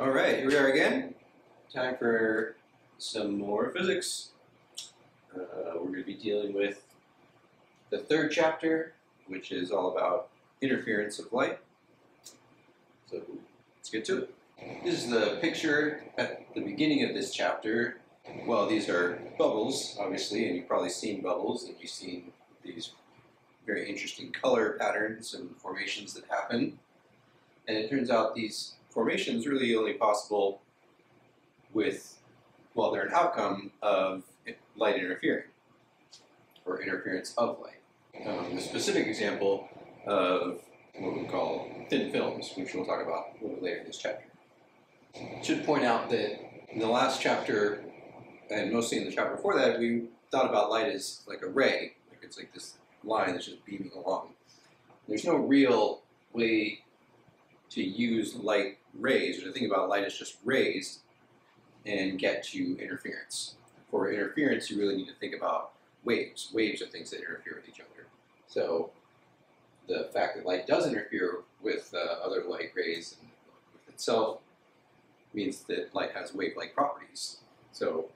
All right, here we are again. Time for some more physics. Uh, we're going to be dealing with the third chapter, which is all about interference of light. So let's get to it. This is the picture at the beginning of this chapter. Well, these are bubbles, obviously, and you've probably seen bubbles, and you've seen these very interesting color patterns and formations that happen. And it turns out these formations really only possible with, well, they're an outcome of light interfering, or interference of light. Um, the specific example of what we call thin films, which we'll talk about a little bit later in this chapter. Should point out that in the last chapter, and mostly in the chapter before that, we thought about light as like a ray, like it's like this line that's just beaming along. There's no real way to use light rays, or to think about light as just rays, and get to interference. For interference, you really need to think about waves. Waves are things that interfere with each other. So the fact that light does interfere with uh, other light rays and with itself means that light has wave-like properties. So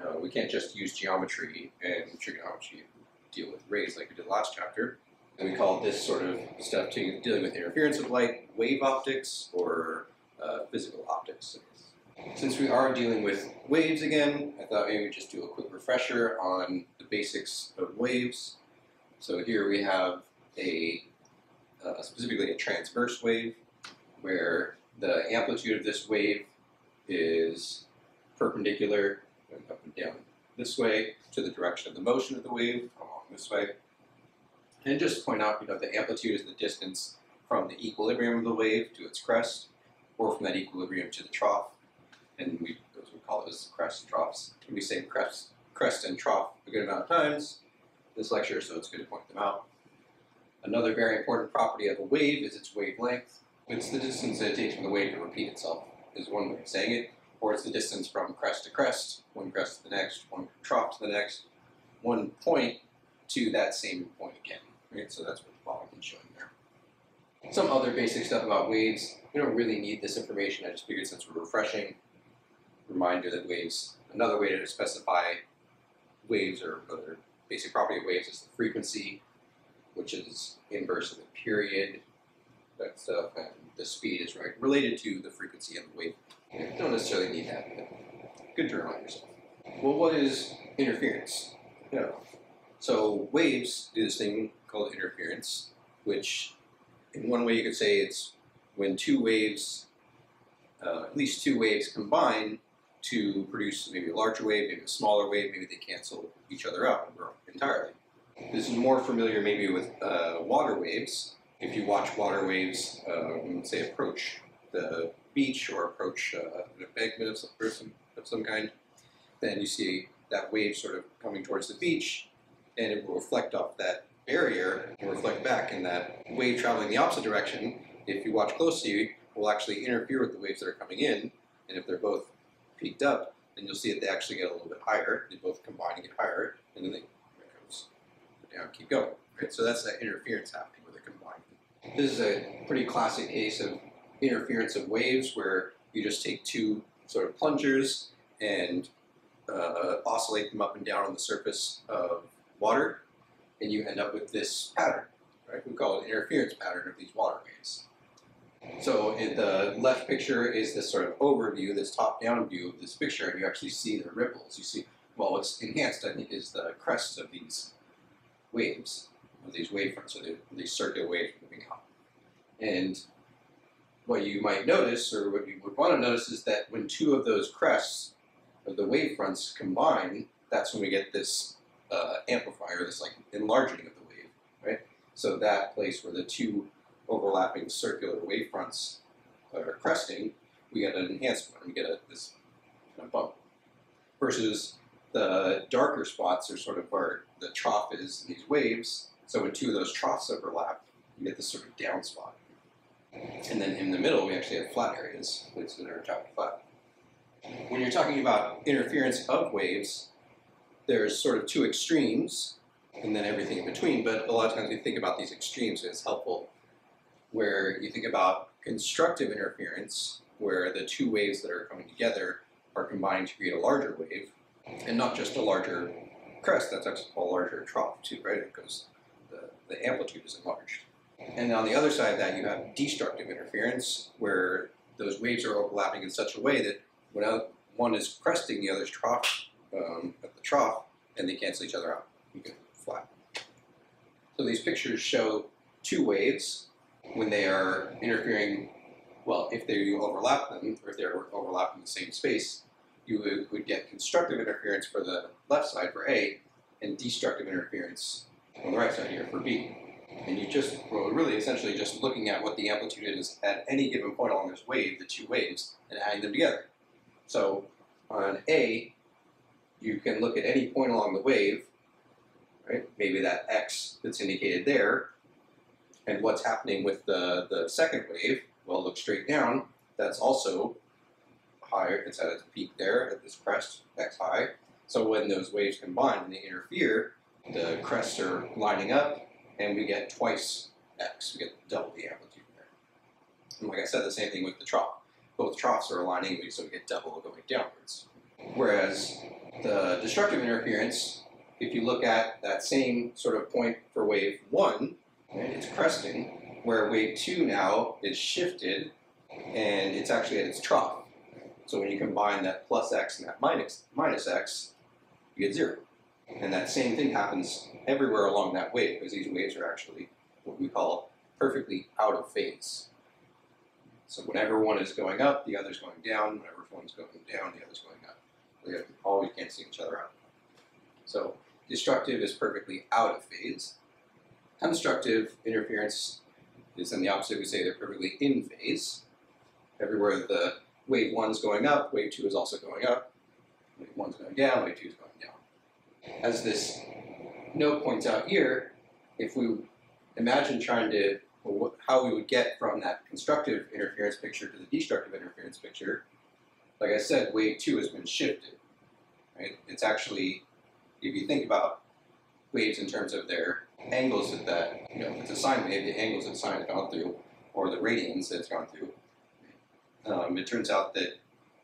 uh, we can't just use geometry and trigonometry to deal with rays like we did last chapter. And we call this sort of stuff to dealing with interference of light wave optics or uh, physical optics. Since we are dealing with waves again, I thought maybe we'd just do a quick refresher on the basics of waves. So here we have a uh, specifically a transverse wave where the amplitude of this wave is perpendicular up and down this way to the direction of the motion of the wave along this way. And just point out, you know, the amplitude is the distance from the equilibrium of the wave to its crest, or from that equilibrium to the trough. And we, those we call those crest and troughs. And we say crest, crest and trough a good amount of times this lecture, so it's good to point them out. Another very important property of a wave is its wavelength. It's the distance that it takes for the wave to repeat itself, is one way of saying it. Or it's the distance from crest to crest, one crest to the next, one trough to the next, one point to that same point again. Right? So that's what the bottom is showing there. Some other basic stuff about waves. We don't really need this information. I just figured since we're refreshing, reminder that waves, another way to specify waves or other basic property of waves is the frequency which is inverse of the period, that stuff, and the speed is right related to the frequency of the wave. You don't necessarily need that, but good to remind yourself. Well, what is interference? Yeah. So waves do this thing called interference, which in one way you could say it's when two waves, uh, at least two waves combine to produce maybe a larger wave, maybe a smaller wave, maybe they cancel each other out entirely. This is more familiar maybe with uh, water waves. If you watch water waves, uh, say approach the beach or approach uh, an embankment of some, of some kind, then you see that wave sort of coming towards the beach, and it will reflect off that barrier and reflect back, and that wave traveling the opposite direction, if you watch closely, will actually interfere with the waves that are coming in, and if they're both peaked up, then you'll see that they actually get a little bit higher, they both combine and get higher, and then they down, keep going. Right? So that's that interference happening where they're combining. This is a pretty classic case of interference of waves where you just take two sort of plungers and uh, oscillate them up and down on the surface of water, and you end up with this pattern. Right? We call it interference pattern of these water waves. So in the left picture is this sort of overview, this top-down view of this picture, and you actually see the ripples. You see, well, what's enhanced, I think, is the crests of these waves, of these wavefronts, or these circular waves moving out. And what you might notice, or what you would want to notice, is that when two of those crests of the wavefronts combine, that's when we get this uh, amplifier, this like enlarging of the wave, right? So that place where the two overlapping circular wavefronts are cresting, we get an enhancement, we get a, this kind of bump. Versus the darker spots are sort of where the trough is in these waves. So when two of those troughs overlap, you get this sort of down spot. And then in the middle, we actually have flat areas, places that are entirely flat. When you're talking about interference of waves, there's sort of two extremes, and then everything in between, but a lot of times we think about these extremes, and it's helpful, where you think about constructive interference, where the two waves that are coming together are combined to create a larger wave, and not just a larger crest, that's actually a larger trough too, right? Goes, the, the amplitude is enlarged. And on the other side of that, you have destructive interference, where those waves are overlapping in such a way that when one is cresting, the other's trough um, at the trough, and they cancel each other out. You get flat. So these pictures show two waves when they are interfering. Well, if they overlap them, or if they're overlapping the same space, you would, would get constructive interference for the left side for A, and destructive interference on the right side here for B. And you just, well, really essentially just looking at what the amplitude is at any given point along this wave, the two waves, and adding them together. So on A, you can look at any point along the wave, right? Maybe that X that's indicated there, and what's happening with the, the second wave, well, look straight down, that's also higher, it's at its peak there, at this crest, X high. So when those waves combine and they interfere, the crests are lining up, and we get twice X, we get double the amplitude there. And like I said, the same thing with the trough. Both troughs are aligning, so we get double going downwards. Whereas the destructive interference, if you look at that same sort of point for wave one, right, it's cresting, where wave two now is shifted and it's actually at its trough. So when you combine that plus x and that minus, minus x, you get zero. And that same thing happens everywhere along that wave because these waves are actually what we call perfectly out of phase. So whenever one is going up, the other's going down. Whenever one's going down, the other's going up. We have always canceling each other out. So destructive is perfectly out of phase. Constructive interference is in the opposite. We say they're perfectly in phase. Everywhere the wave one's going up, wave two is also going up. Wave one's going down, wave two is going down. As this note points out here, if we imagine trying to, well, how we would get from that constructive interference picture to the destructive interference picture, like I said, wave two has been shifted. Right? It's actually, if you think about waves in terms of their angles that that, you know, it's a sine wave, the angles that sine has gone through, or the radians that it's gone through, um, it turns out that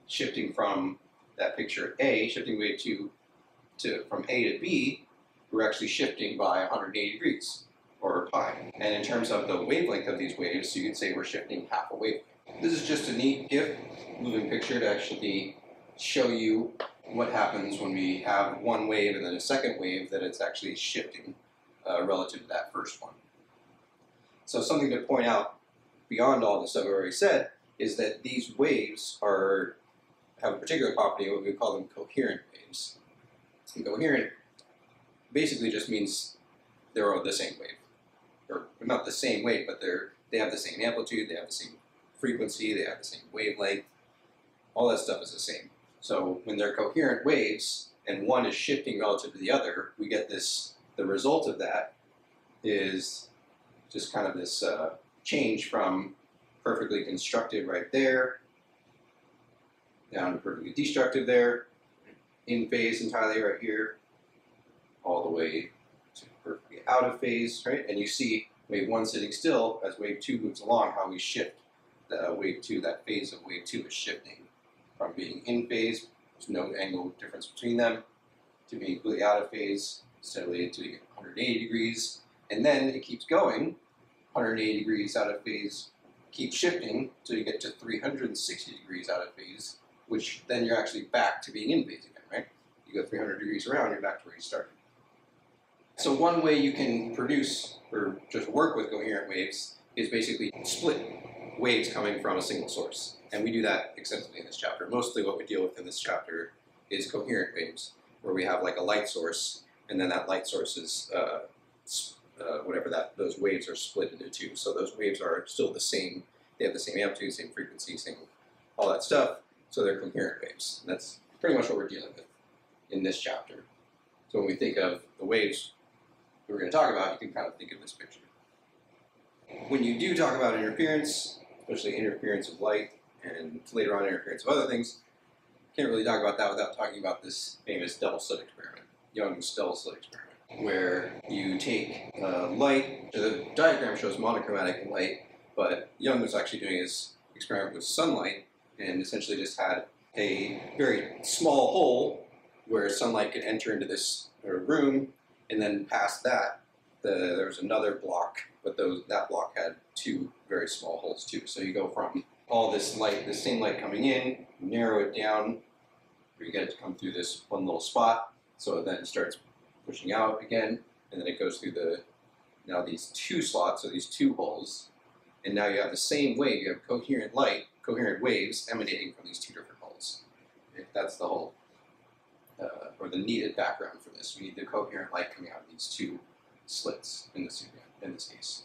shifting from that picture A, shifting wave two to from A to B, we're actually shifting by 180 degrees or pi. And in terms of the wavelength of these waves, you could say we're shifting half a wavelength. This is just a neat GIF moving picture to actually show you what happens when we have one wave and then a second wave that it's actually shifting uh, relative to that first one. So something to point out beyond all the stuff I've already said is that these waves are have a particular property, what we call them coherent waves. And coherent basically just means they're all the same wave. Or not the same wave, but they're they have the same amplitude, they have the same frequency, they have the same wavelength. All that stuff is the same. So when they're coherent waves and one is shifting relative to the other, we get this, the result of that is just kind of this uh, change from perfectly constructive right there, down to perfectly destructive there, in phase entirely right here, all the way to perfectly out of phase, right? And you see wave one sitting still as wave two moves along, how we shift the wave two, that phase of wave two is shifting from being in phase, there's no angle difference between them, to being completely out of phase, steadily get 180 degrees, and then it keeps going, 180 degrees out of phase, keep shifting until you get to 360 degrees out of phase, which then you're actually back to being in phase again, right? You go 300 degrees around, you're back to where you started. So one way you can produce or just work with coherent waves is basically split waves coming from a single source. And we do that extensively in this chapter. Mostly what we deal with in this chapter is coherent waves, where we have like a light source, and then that light source is uh, uh, whatever that those waves are split into two. So those waves are still the same. They have the same amplitude, same frequency, same all that stuff. So they're coherent waves. And that's pretty much what we're dealing with in this chapter. So when we think of the waves we're going to talk about, you can kind of think of this picture. When you do talk about interference, especially interference of light and later on interference of other things, can't really talk about that without talking about this famous double slit experiment, Young's double slit experiment, where you take uh, light, the diagram shows monochromatic light, but Young was actually doing his experiment with sunlight, and essentially just had a very small hole where sunlight could enter into this uh, room, and then past that, the, there was another block, but those that block had two very small holes too. So you go from all this light, the same light coming in, narrow it down, you get it to come through this one little spot. So then it starts pushing out again, and then it goes through the now these two slots, so these two holes, and now you have the same wave. You have coherent light, coherent waves emanating from these two different holes. That's the whole, uh, or the needed background for this. We need the coherent light coming out of these two slits in this in this case.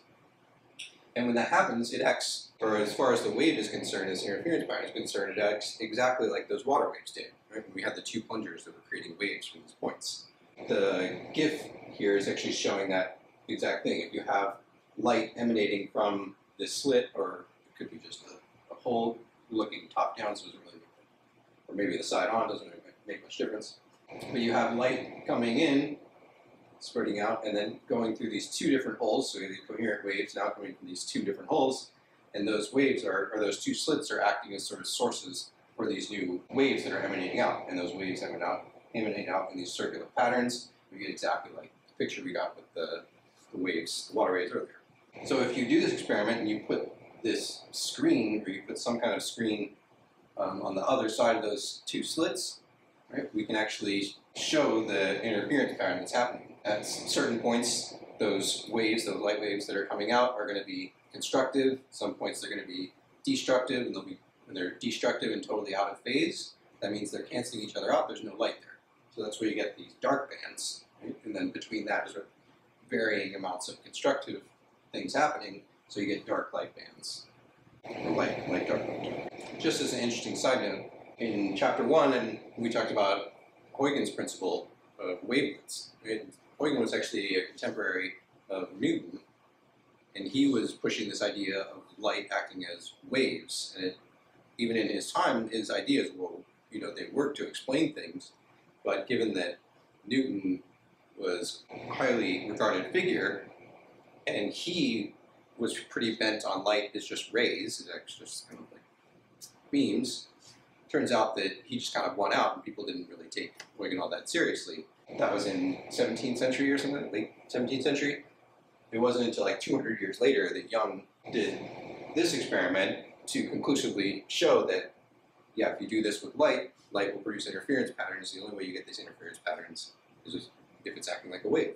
And when that happens, it acts, or as far as the wave is concerned, as the interference pattern is concerned, it acts exactly like those water waves did. Right? We had the two plungers that were creating waves from these points. The GIF here is actually showing that exact thing. If you have light emanating from this slit, or it could be just a, a hole looking top down, so it doesn't really, or maybe the side on doesn't really make much difference. But you have light coming in, spreading out, and then going through these two different holes. So you have these coherent waves now coming from these two different holes, and those waves are, or those two slits are acting as sort of sources for these new waves that are emanating out, and those waves emanate out, emanate out in these circular patterns. We get exactly like the picture we got with the, the waves, the water waves earlier. So if you do this experiment and you put this screen, or you put some kind of screen um, on the other side of those two slits, right, we can actually show the interference pattern that's happening. At certain points, those waves, those light waves that are coming out, are going to be constructive. Some points they're going to be destructive, and they'll be when they're destructive and totally out of phase. That means they're canceling each other out. There's no light there. So that's where you get these dark bands, right? and then between that is varying amounts of constructive things happening. So you get dark light bands, or light, light, dark, light, dark. Just as an interesting side note, in chapter one, and we talked about Huygens' principle of wavelengths. Right? Huygens was actually a contemporary of Newton, and he was pushing this idea of light acting as waves. And it, even in his time, his ideas were, you know, they worked to explain things, but given that Newton was a highly regarded figure, and he was pretty bent on light as just rays, it's just kind of like beams. Turns out that he just kind of won out, and people didn't really take Huygens all that seriously. That was in 17th century or something, late 17th century. It wasn't until like 200 years later that Young did this experiment to conclusively show that, yeah, if you do this with light, light will produce interference patterns. The only way you get these interference patterns is if it's acting like a wave.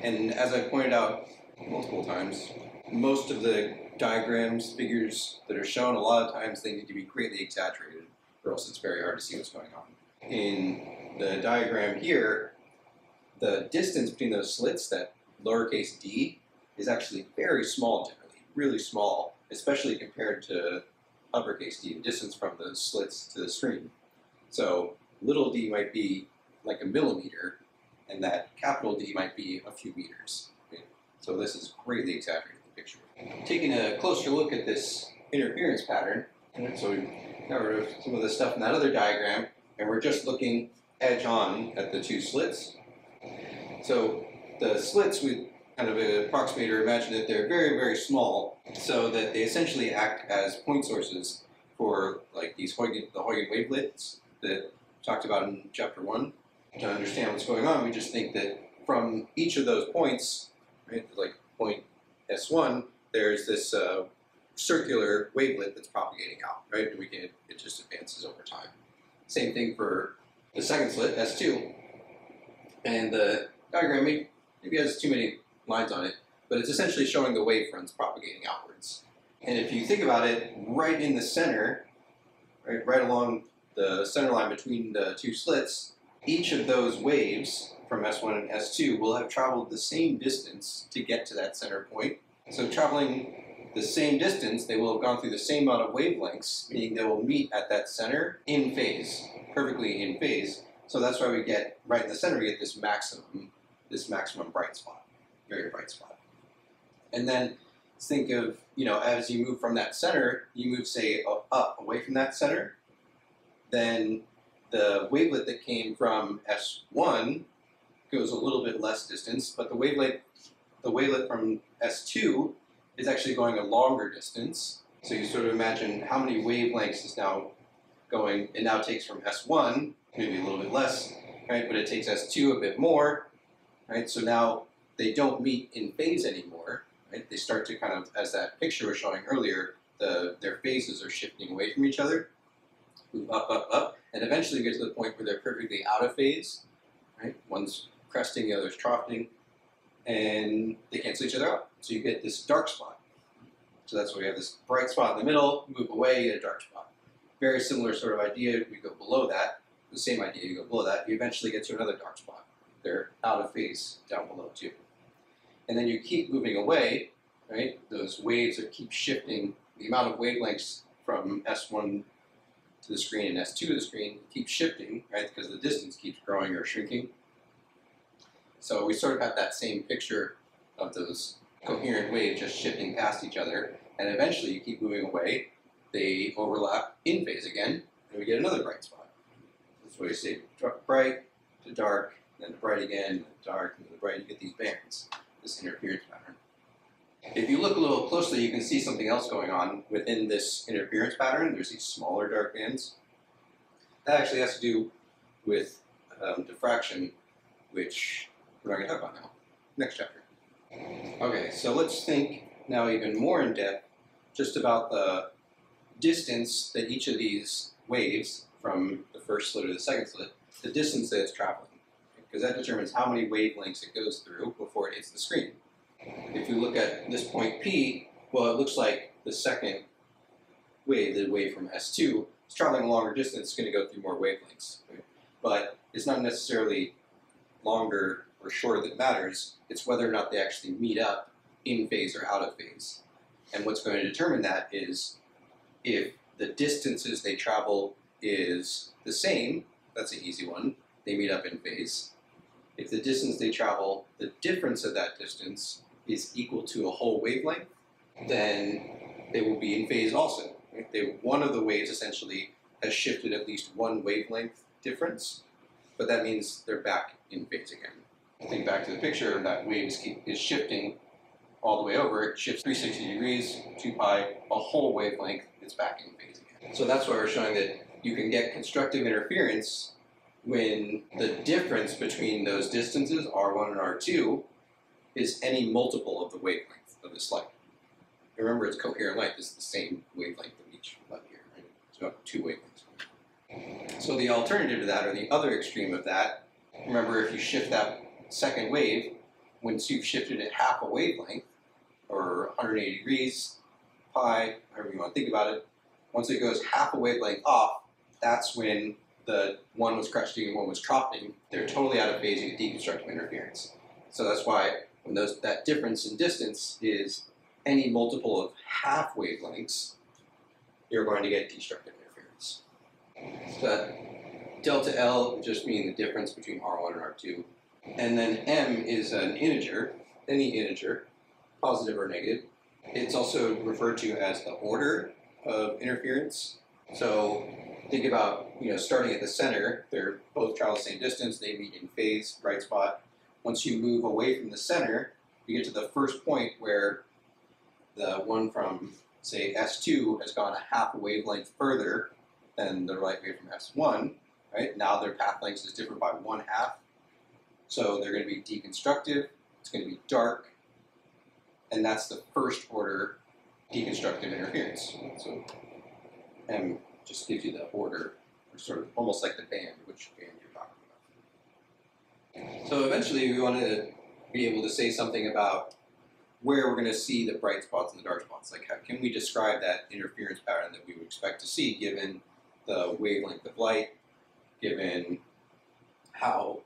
And as I pointed out multiple times, most of the diagrams, figures that are shown, a lot of times they need to be greatly exaggerated, else it's very hard to see what's going on. In the diagram here, the distance between those slits, that lowercase d, is actually very small generally, really small, especially compared to uppercase d, the distance from the slits to the screen. So little d might be like a millimeter, and that capital D might be a few meters. So this is greatly exaggerated in the picture. Taking a closer look at this interference pattern, so we got rid of some of the stuff in that other diagram, and we're just looking edge on at the two slits. So the slits, we kind of approximate or imagine that they're very, very small, so that they essentially act as point sources for like these Huygens, the Huygens wavelets that talked about in chapter one. To understand what's going on, we just think that from each of those points, right, like point S1, there's this uh, circular wavelet that's propagating out, right? And we can, it just advances over time. Same thing for the second slit, S2. And the diagram maybe, has too many lines on it, but it's essentially showing the wave fronts propagating outwards. And if you think about it, right in the center, right, right along the center line between the two slits, each of those waves from S1 and S2 will have traveled the same distance to get to that center point. So traveling the same distance, they will have gone through the same amount of wavelengths, meaning they will meet at that center in phase, perfectly in phase. So that's why we get, right in the center, we get this maximum, this maximum bright spot, very bright spot. And then think of, you know, as you move from that center, you move, say, up, away from that center, then the wavelet that came from S1 goes a little bit less distance, but the wavelet, the wavelet from S2 is actually going a longer distance, So you sort of imagine how many wavelengths is now going, it now takes from S1, maybe a little bit less, right? But it takes S2 a bit more, right? So now they don't meet in phase anymore, right? They start to kind of, as that picture was showing earlier, the their phases are shifting away from each other, move up, up, up, and eventually get to the point where they're perfectly out of phase, right? One's cresting, the other's troughing, and they cancel each other out. So you get this dark spot. So that's why we have this bright spot in the middle, move away, you get a dark spot. Very similar sort of idea, we go below that, the same idea, you go below that, you eventually get to another dark spot. They're out of phase down below too. And then you keep moving away, right? Those waves are keep shifting, the amount of wavelengths from S1 to the screen and S2 to the screen keeps shifting, right? Because the distance keeps growing or shrinking. So we sort of have that same picture of those coherent waves just shifting past each other, and eventually you keep moving away, they overlap in phase again, and we get another bright spot. That's why you say bright to dark, then to bright again, dark, and then bright, you get these bands, this interference pattern. If you look a little closely, you can see something else going on within this interference pattern. There's these smaller dark bands. That actually has to do with um, diffraction, which we're not going to talk about now. Next chapter. Okay, so let's think now even more in depth just about the distance that each of these waves from the first slit to the second slit, the distance that it's traveling. Because that determines how many wavelengths it goes through before it hits the screen. If you look at this point P, well, it looks like the second wave, the wave from S2, is traveling a longer distance, it's going to go through more wavelengths. But it's not necessarily longer or shorter that matters, it's whether or not they actually meet up in phase or out of phase. And what's going to determine that is if the distances they travel is the same, that's an easy one, they meet up in phase. If the distance they travel, the difference of that distance is equal to a whole wavelength, then they will be in phase also. They, one of the waves essentially has shifted at least one wavelength difference, but that means they're back in phase again think back to the picture, that wave is, keep, is shifting all the way over. It shifts 360 degrees, 2 pi, a whole wavelength, it's back in phase again. So that's why we're showing that you can get constructive interference when the difference between those distances, R1 and R2, is any multiple of the wavelength of this light. Remember, it's coherent light. It's the same wavelength of each light here. Right? It's about two wavelengths. So the alternative to that, or the other extreme of that, remember if you shift that second wave, once you've shifted it half a wavelength, or 180 degrees, pi, however you want to think about it, once it goes half a wavelength off, that's when the one was cresting and one was troughing. They're totally out of phase, get deconstructive interference. So that's why when those that difference in distance is any multiple of half wavelengths, you're going to get destructive interference. So delta L would just mean the difference between R1 and R2 and then m is an integer, any integer, positive or negative. It's also referred to as the order of interference. So think about, you know, starting at the center, they're both travel the same distance, they meet in phase, bright spot. Once you move away from the center, you get to the first point where the one from, say, S2 has gone a half wavelength further than the light wave from S1, right? Now their path length is different by one half. So they're going to be deconstructive, it's going to be dark, and that's the first order deconstructive interference. So M just gives you the order, or sort of almost like the band, which band you're talking about. So eventually we want to be able to say something about where we're going to see the bright spots and the dark spots. Like, how can we describe that interference pattern that we would expect to see given the wavelength of light, given how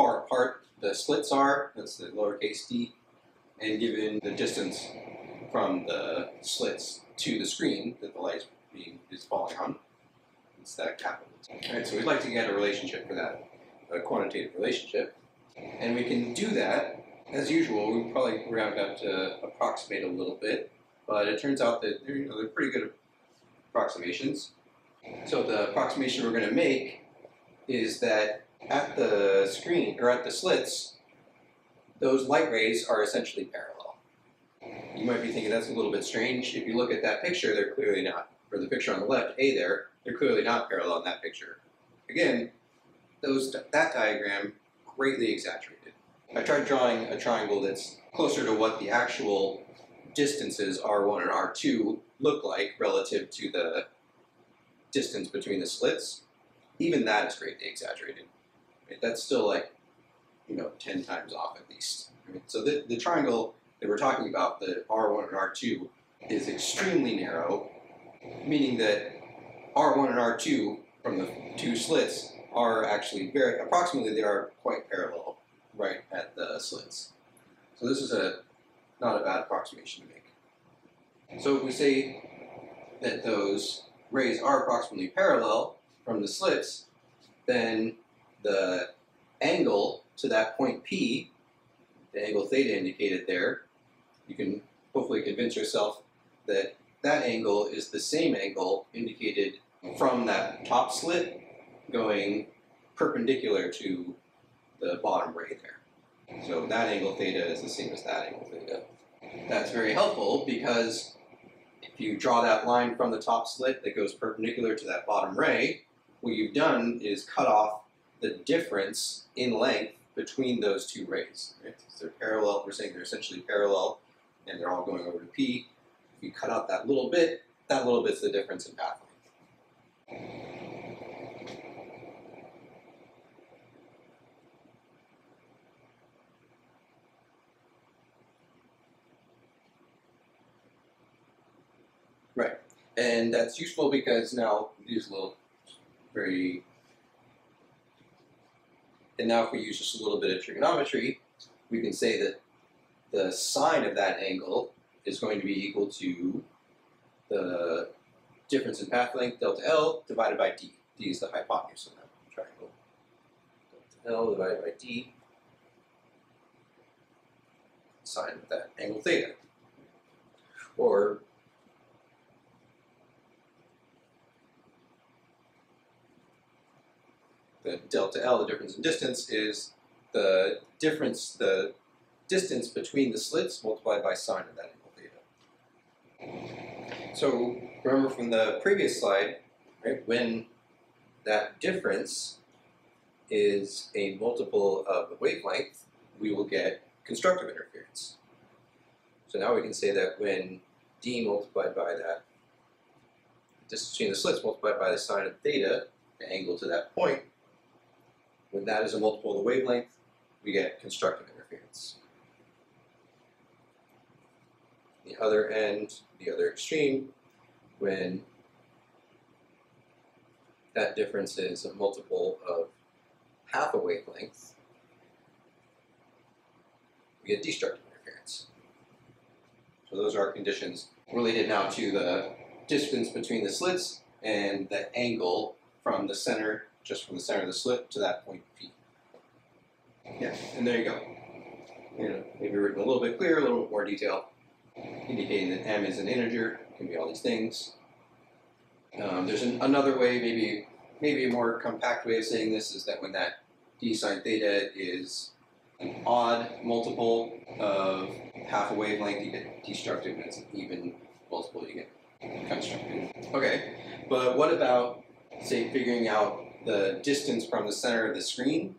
far apart the slits are, that's the lowercase d, and given the distance from the slits to the screen that the light being, is falling on, it's that capital. Alright, so we'd like to get a relationship for that, a quantitative relationship. And we can do that, as usual, we probably round up to approximate a little bit, but it turns out that you know, they're pretty good approximations. So the approximation we're going to make is that at the screen, or at the slits, those light rays are essentially parallel. you might be thinking that's a little bit strange. If you look at that picture, they're clearly not, or the picture on the left, A there, they're clearly not parallel in that picture. Again, those that diagram greatly exaggerated. I tried drawing a triangle that's closer to what the actual distances R1 and R2 look like relative to the distance between the slits. Even that is greatly exaggerated. That's still like, you know, 10 times off at least. Right? So the, the triangle that we're talking about, the R1 and R2, is extremely narrow, meaning that R1 and R2 from the two slits are actually very, approximately they are quite parallel right at the slits. So this is a not a bad approximation to make. So if we say that those rays are approximately parallel from the slits, then the angle to that point P, the angle theta indicated there, you can hopefully convince yourself that that angle is the same angle indicated from that top slit going perpendicular to the bottom ray there. So that angle theta is the same as that angle theta. That's very helpful because if you draw that line from the top slit that goes perpendicular to that bottom ray, what you've done is cut off the difference in length between those two rays. Right? They're parallel, we're saying they're essentially parallel, and they're all going over to P. If you cut out that little bit, that little bit's the difference in path length. Right, and that's useful because now these little very and now if we use just a little bit of trigonometry, we can say that the sine of that angle is going to be equal to the difference in path length, delta L, divided by D. D is the hypotenuse of that triangle. Delta L divided by D, sine of that angle theta. Or the delta L, the difference in distance, is the difference, the distance between the slits multiplied by sine of that angle theta. So remember from the previous slide, right, when that difference is a multiple of the wavelength, we will get constructive interference. So now we can say that when d multiplied by that distance between the slits multiplied by the sine of theta, the angle to that point, when that is a multiple of the wavelength, we get constructive interference. The other end, the other extreme, when that difference is a multiple of half a wavelength, we get destructive interference. So those are our conditions related now to the distance between the slits and the angle from the center just from the center of the slit to that point P. Yeah, and there you go. You know, maybe written a little bit clearer, a little bit more detail, indicating that m is an integer, can be all these things. Um, there's an, another way, maybe maybe a more compact way of saying this is that when that d sine theta is an odd multiple of half a wavelength, you get destructive, and it's an even multiple, you get constructive. Okay, but what about, say, figuring out the distance from the center of the screen,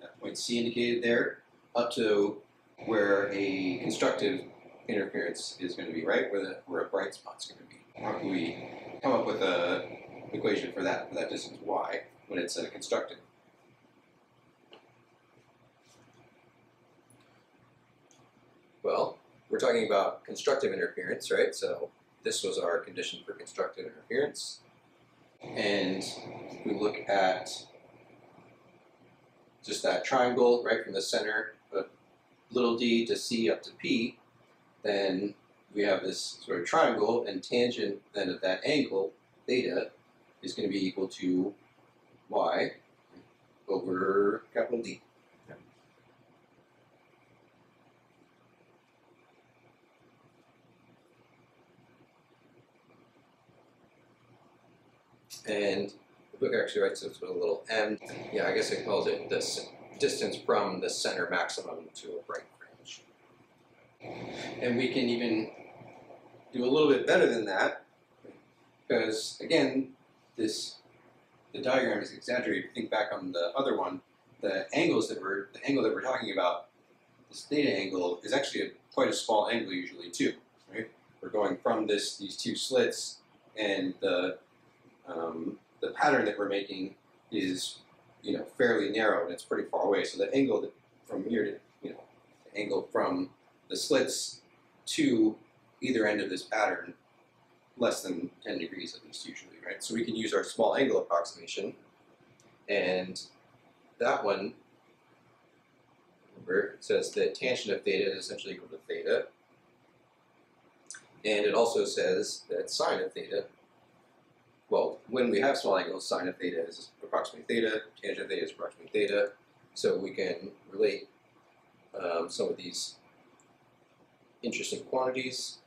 that point C indicated there, up to where a constructive interference is going to be, right? Where the where a bright spot's going to be. How can we come up with a equation for that for that distance y when it's a constructive? Well, we're talking about constructive interference, right? So this was our condition for constructive interference. And we look at just that triangle right from the center of little d to c up to p, then we have this sort of triangle and tangent then of that angle, theta, is going to be equal to y over capital D. And the book actually writes this with a little m. Yeah, I guess it calls it the distance from the center maximum to a bright fringe. And we can even do a little bit better than that, because again, this the diagram is exaggerated. Think back on the other one, the angles that we're the angle that we're talking about, this theta angle is actually a, quite a small angle usually too, right? We're going from this these two slits, and the um, the pattern that we're making is you know fairly narrow and it's pretty far away. So the angle that from here to you know the angle from the slits to either end of this pattern less than 10 degrees at least usually, right? So we can use our small angle approximation and that one, remember, says that tangent of theta is essentially equal to theta and it also says that sine of theta, well, when we have small angles, sine of theta is approximately theta, tangent of theta is approximately theta, so we can relate um, some of these interesting quantities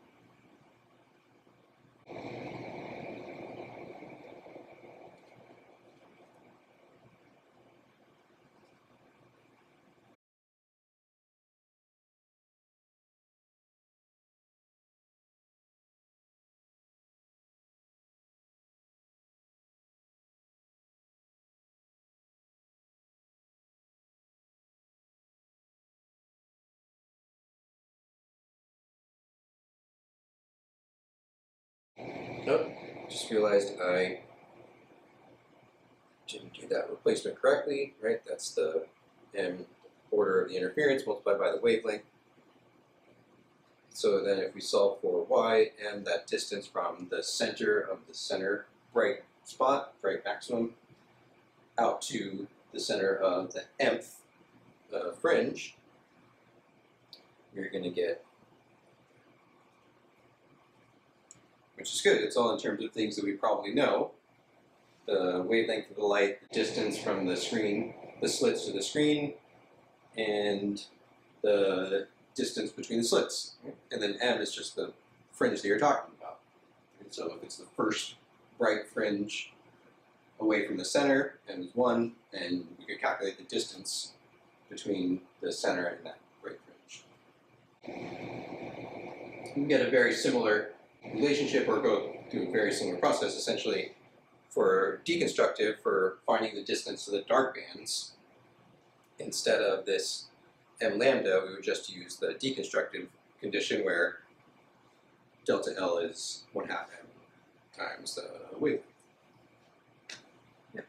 just realized I didn't do that replacement correctly, right? That's the m order of the interference multiplied by the wavelength. So then if we solve for y, m, that distance from the center of the center bright spot, bright maximum, out to the center of the mth uh, fringe, you're going to get which is good. It's all in terms of things that we probably know. The wavelength of the light, the distance from the screen, the slits to the screen, and the distance between the slits. And then m is just the fringe that you're talking about. And so if it's the first bright fringe away from the center, m is 1, and we could calculate the distance between the center and that bright fringe. You can get a very similar relationship or go through a very similar process essentially for deconstructive for finding the distance to the dark bands instead of this m lambda we would just use the deconstructive condition where delta L is one half m times the wavelength. Yeah.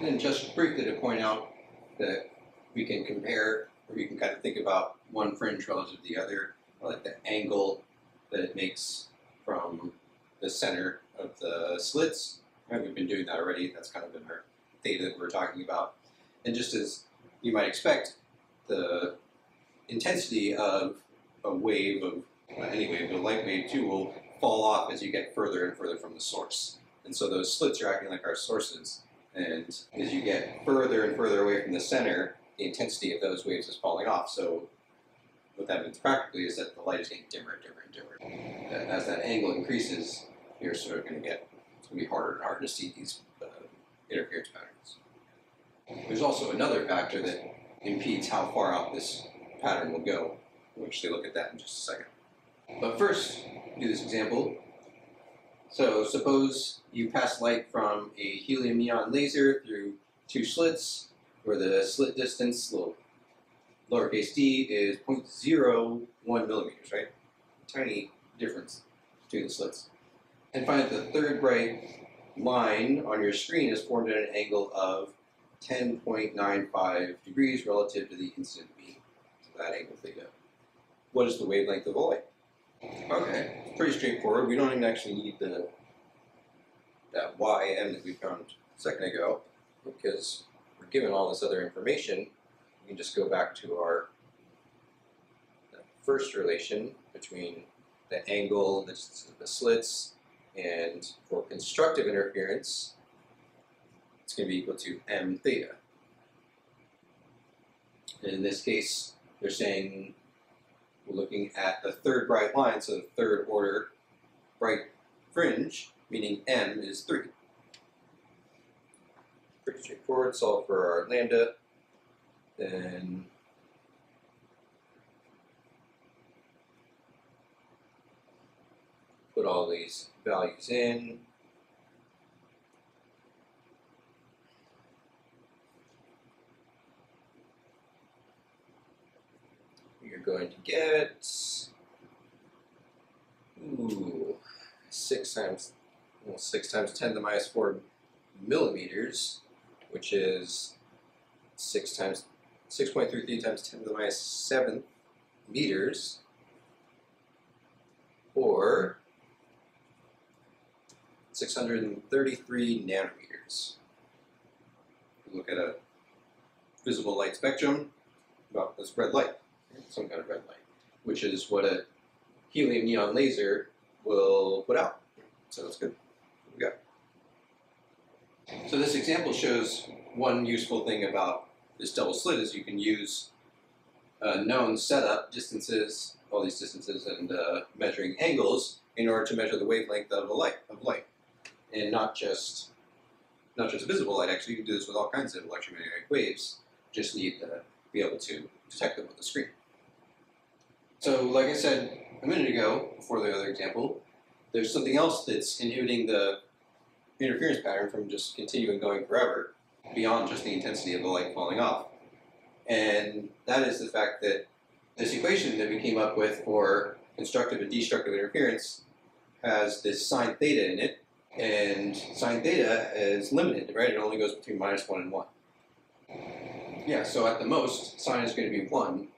And just briefly to point out that we can compare or we can kind of think about one fringe relative to the other, like the angle that it makes from the center of the slits. Right, we've been doing that already. That's kind of been our theta that we're talking about. And just as you might expect, the intensity of a wave of uh, any wave, light wave too, will fall off as you get further and further from the source. And so those slits are acting like our sources. And as you get further and further away from the center, the intensity of those waves is falling off. So what that means practically is that the light is getting dimmer and dimmer and dimmer. And as that angle increases, you're sort of going to get, it's going to be harder and harder to see these uh, interference patterns. There's also another factor that impedes how far out this pattern will go. We'll actually look at that in just a second. But first, do this example. So suppose you pass light from a helium neon laser through two slits, where the slit distance, little lowercase d, is 0.01 millimeters, right? Tiny difference between the slits. And find that the third bright line on your screen is formed at an angle of 10.95 degrees relative to the incident beam. So that angle theta. What is the wavelength of the light? Okay, it's pretty straightforward. We don't even actually need the that y m that we found a second ago because we're given all this other information. We can just go back to our first relation between the angle, the, the slits, and for constructive interference, it's going to be equal to m theta. And in this case, they're saying we're looking at the third bright line, so the third order bright fringe, meaning m is 3. Pretty straightforward, solve for our lambda, then put all these values in. You're going to get ooh six times well, six times ten to the minus four millimeters, which is six times six point three three times ten to the minus seven meters, or 633 nanometers. Look at a visible light spectrum, about that's red light, some kind of red light, which is what a helium neon laser will put out. So that's good. We got. So this example shows one useful thing about this double slit is you can use uh, known setup distances, all these distances, and uh, measuring angles in order to measure the wavelength of light of light, and not just not just visible light. Actually, you can do this with all kinds of electromagnetic waves. Just need to be able to detect them with the screen. So, like I said a minute ago, before the other example, there's something else that's inhibiting the interference pattern from just continuing going forever, beyond just the intensity of the light falling off. And that is the fact that this equation that we came up with for constructive and destructive interference has this sine theta in it, and sine theta is limited, right? It only goes between minus 1 and 1. Yeah, so at the most, sine is going to be 1,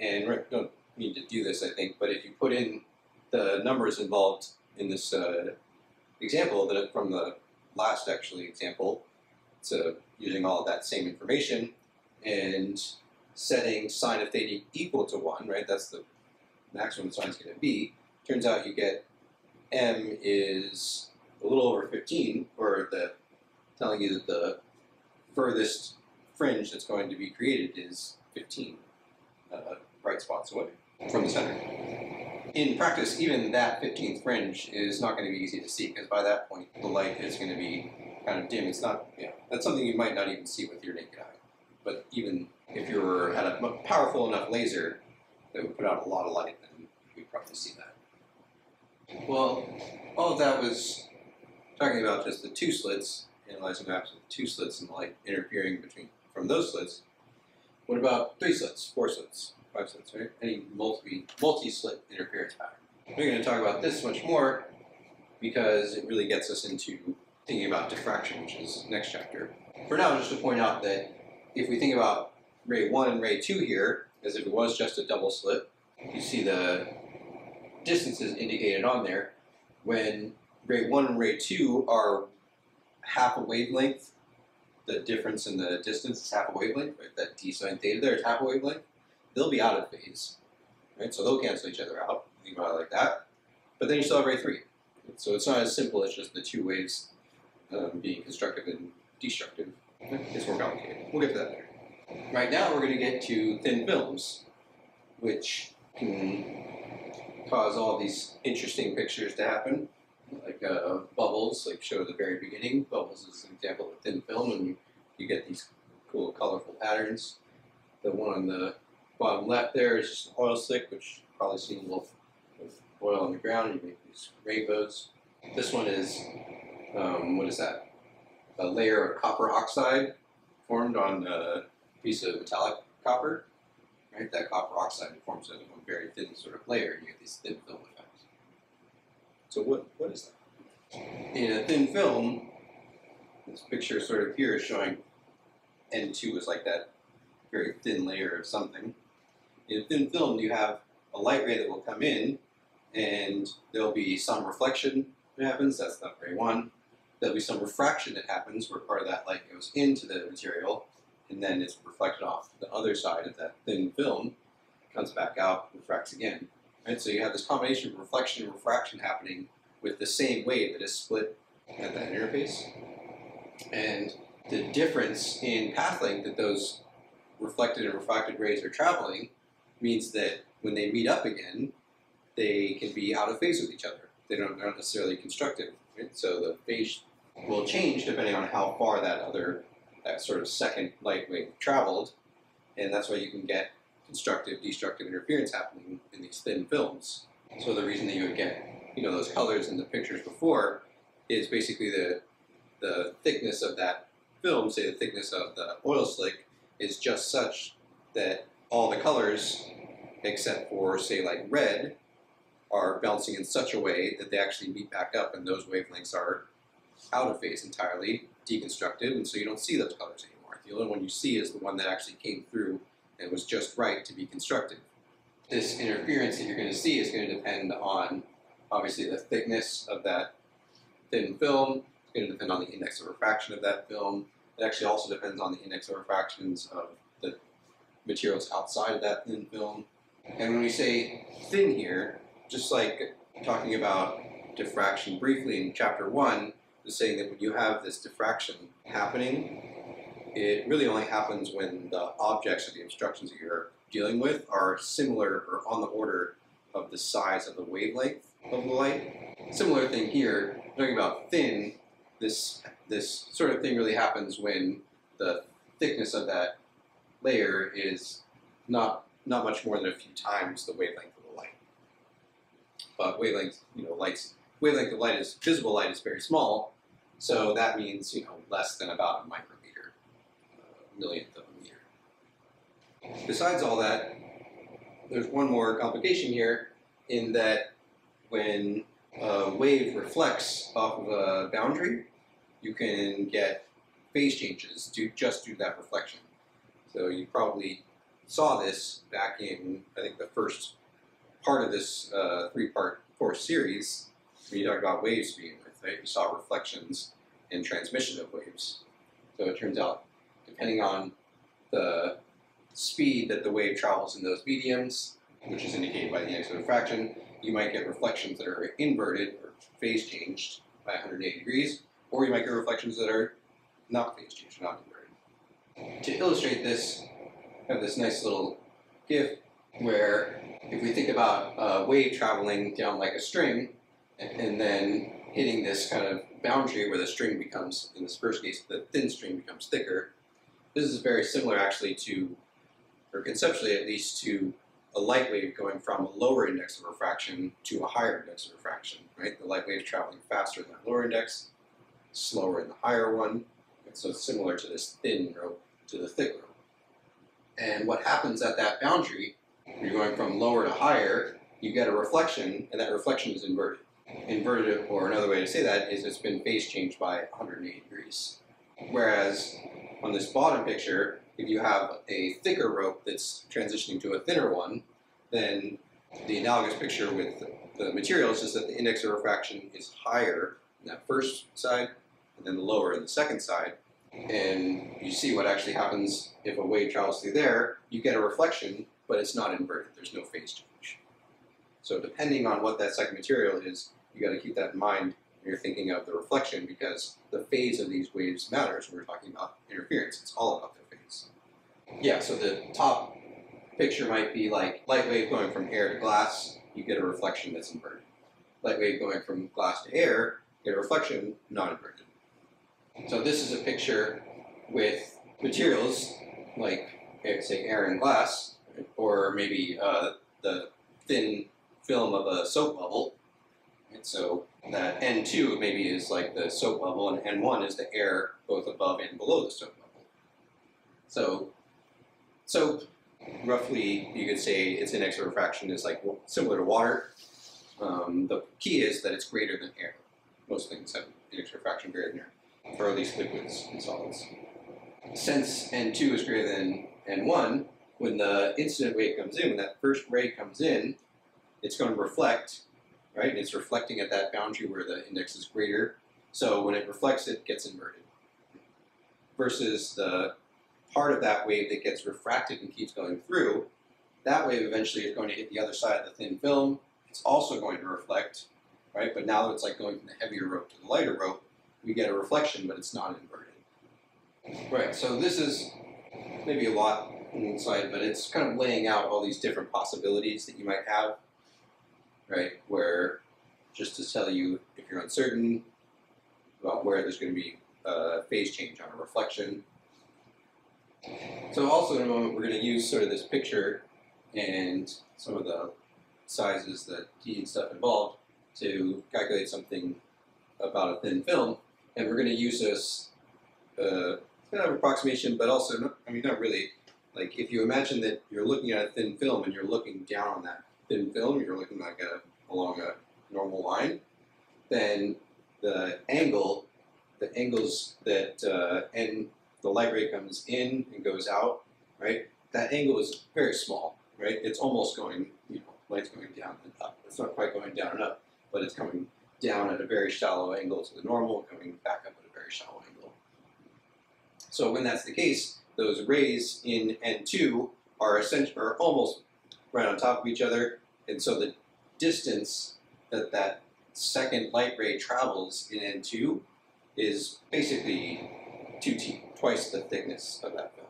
and we don't need to do this, I think, but if you put in the numbers involved in this uh, example that from the last actually example, so using all that same information and setting sine of theta equal to 1, right, that's the maximum sine is going to be, turns out you get m is a little over 15, or the telling you that the furthest fringe that's going to be created is 15 uh, bright spots away from the center. In practice, even that 15th fringe is not going to be easy to see because by that point the light is going to be kind of dim. It's not, you know, that's something you might not even see with your naked eye. But even if you were had a powerful enough laser that would put out a lot of light, then you'd probably see that. Well, all of that was talking about just the two slits, analyzing maps the two slits and the light interfering between from those slits. What about three slits, four slits, five slits, right? Any multi multi-slit interference pattern. We're going to talk about this much more because it really gets us into thinking about diffraction, which is next chapter. For now, just to point out that if we think about ray 1 and ray 2 here, as if it was just a double slit, you see the distances indicated on there. When ray 1 and ray 2 are half a wavelength, the difference in the distance is half a wavelength, right? That d sine theta there is half a wavelength. They'll be out of phase, right? So they'll cancel each other out. Think about it like that. But then you still have ray 3. So it's not as simple as just the two waves um, being constructive and destructive. It's more complicated. We'll get to that later. Right now, we're going to get to thin films, which can cause all these interesting pictures to happen, like uh, bubbles, like show at the very beginning. Bubbles is an example of thin film, and you get these cool, colorful patterns. The one on the bottom left there is just an oil slick, which you've probably seen with, with oil on the ground. and You make these rainbows. This one is, um, what is that? A layer of copper oxide formed on a piece of metallic copper. Right, that copper oxide forms a, very thin sort of layer, and you get these thin film effects. So what what is that? In a thin film, this picture sort of here is showing N2 is like that very thin layer of something. In a thin film, you have a light ray that will come in, and there'll be some reflection that happens. That's not ray one. There'll be some refraction that happens where part of that light goes into the material, and then it's reflected off the other side of that thin film, comes back out, refracts again. Right? So you have this combination of reflection and refraction happening with the same wave that is split at that interface. And the difference in path length that those reflected and refracted rays are traveling means that when they meet up again, they can be out of phase with each other. They don't, they're not necessarily constructive. Right? So the phase will change depending on how far that other that sort of second light wave traveled, and that's why you can get constructive, destructive interference happening in these thin films. So the reason that you would get you know those colors in the pictures before is basically the the thickness of that film, say the thickness of the oil slick, is just such that all the colors, except for say like red, are bouncing in such a way that they actually meet back up and those wavelengths are out of phase entirely, deconstructed, and so you don't see those colors anymore. The only one you see is the one that actually came through and was just right to be constructed. This interference that you're going to see is going to depend on obviously the thickness of that thin film, it's going to depend on the index of refraction of that film. It actually also depends on the index of refractions of the materials outside of that thin film. And when we say thin here, just like talking about diffraction briefly in chapter one, is saying that when you have this diffraction happening, it really only happens when the objects or the obstructions that you're dealing with are similar or on the order of the size of the wavelength of the light. Similar thing here, talking about thin, this this sort of thing really happens when the thickness of that layer is not not much more than a few times the wavelength. But wavelength, you know, light's wavelength of light is visible light is very small, so that means you know less than about a micrometer, a millionth of a meter. Besides all that, there's one more complication here in that when a wave reflects off of a boundary, you can get phase changes due just due to that reflection. So you probably saw this back in, I think, the first part of this uh, three-part course series when you talk about waves being with, right? Saw reflections and transmission of waves. So it turns out, depending on the speed that the wave travels in those mediums, which is indicated by the index of refraction, you might get reflections that are inverted or phase changed by 180 degrees, or you might get reflections that are not phase changed, not inverted. To illustrate this, I have this nice little GIF where if we think about a wave traveling down like a string and, and then hitting this kind of boundary where the string becomes, in this first case, the thin string becomes thicker, this is very similar actually to, or conceptually at least, to a light wave going from a lower index of refraction to a higher index of refraction, right? The light wave is traveling faster in that lower index, slower in the higher one, and so it's similar to this thin rope to the thick rope. And what happens at that boundary, you're going from lower to higher, you get a reflection, and that reflection is inverted. Inverted, or another way to say that, is it's been phase changed by 180 degrees. Whereas on this bottom picture, if you have a thicker rope that's transitioning to a thinner one, then the analogous picture with the material is just that the index of refraction is higher in that first side and then lower in the second side. And you see what actually happens if a wave travels through there, you get a reflection, but it's not inverted. There's no phase change. So depending on what that second material is, you got to keep that in mind when you're thinking of the reflection because the phase of these waves matters when we're talking about interference. It's all about their phase. Yeah, so the top picture might be like light wave going from air to glass, you get a reflection that's inverted. Light wave going from glass to air, you get a reflection not inverted. So this is a picture with materials like, say, air and glass, or maybe uh, the thin film of a soap bubble. And so that N2 maybe is like the soap bubble, and N1 is the air both above and below the soap bubble. So soap, roughly, you could say its index of refraction is like similar to water. Um, the key is that it's greater than air. Most things have index of refraction greater than air, or at least liquids and solids. Since N2 is greater than N1, when the incident wave comes in, when that first ray comes in, it's going to reflect, right? And It's reflecting at that boundary where the index is greater. So when it reflects, it gets inverted. Versus the part of that wave that gets refracted and keeps going through, that wave eventually is going to hit the other side of the thin film. It's also going to reflect, right? But now that it's like going from the heavier rope to the lighter rope. We get a reflection, but it's not inverted. Right, so this is maybe a lot inside, but it's kind of laying out all these different possibilities that you might have, right? Where just to tell you if you're uncertain about where there's going to be a phase change on a reflection. So also in a moment we're going to use sort of this picture and some of the sizes that T and stuff involved to calculate something about a thin film, and we're going to use this uh, kind of approximation, but also, not, I mean, not really. Like if you imagine that you're looking at a thin film and you're looking down on that thin film, you're looking like a along a normal line, then the angle, the angles that uh, and the light ray comes in and goes out, right? That angle is very small, right? It's almost going, you know, light's going down and up. It's not quite going down and up, but it's coming down at a very shallow angle to the normal, coming back up at a very shallow angle. So when that's the case, those rays in N2 are essentially are almost right on top of each other, and so the distance that that second light ray travels in N2 is basically 2t, twice the thickness of that film.